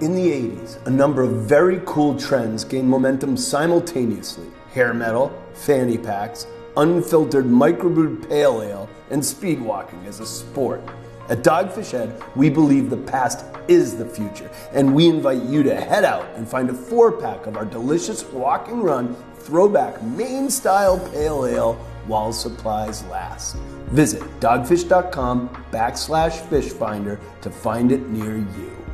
In the 80s, a number of very cool trends gained momentum simultaneously hair metal, fanny packs, unfiltered microbrewed pale ale, and speed walking as a sport. At Dogfish Head, we believe the past is the future, and we invite you to head out and find a four pack of our delicious Walking Run throwback Maine style pale ale while supplies last. Visit dogfish.com backslash fishfinder to find it near you.